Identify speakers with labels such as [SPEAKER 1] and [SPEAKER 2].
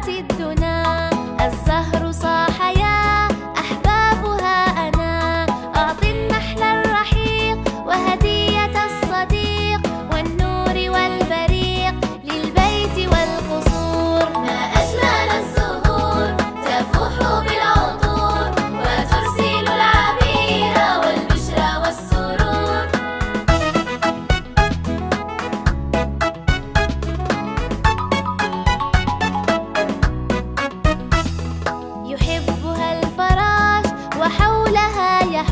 [SPEAKER 1] ذات الدنا cahaya